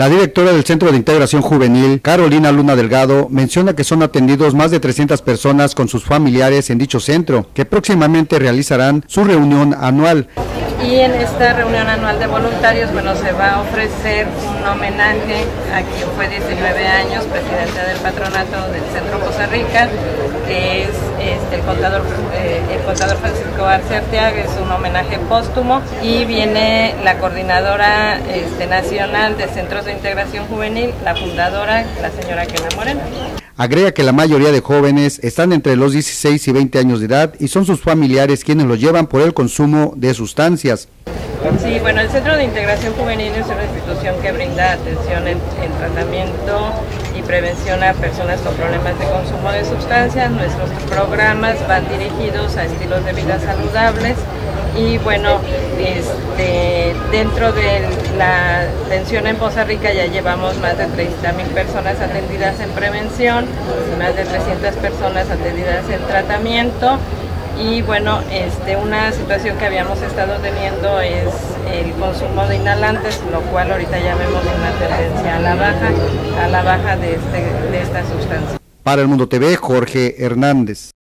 La directora del Centro de Integración Juvenil, Carolina Luna Delgado, menciona que son atendidos más de 300 personas con sus familiares en dicho centro, que próximamente realizarán su reunión anual. Y en esta reunión anual de voluntarios, bueno, se va a ofrecer un homenaje a quien fue 19 años presidente del patronato del Centro Costa Rica, que es este, el, contador, eh, el contador Francisco Arce Arteaga, es un homenaje póstumo, y viene la coordinadora este, nacional de Centros de Integración Juvenil, la fundadora, la señora Kena Moreno. Agrega que la mayoría de jóvenes están entre los 16 y 20 años de edad y son sus familiares quienes los llevan por el consumo de sustancias. Sí, bueno, el Centro de Integración Juvenil es una institución que brinda atención en, en, tratamiento y prevención a personas con problemas de consumo de sustancias. Nuestros programas van dirigidos a estilos de vida saludables y bueno, este, dentro de la atención en Poza Rica ya llevamos más de 30 mil personas atendidas en prevención, más de 300 personas atendidas en tratamiento y bueno, este, una situación que habíamos estado teniendo es el consumo de inhalantes, lo cual ahorita ya vemos una tendencia a la baja, a la baja de, este, de esta sustancia. Para el Mundo TV, Jorge Hernández.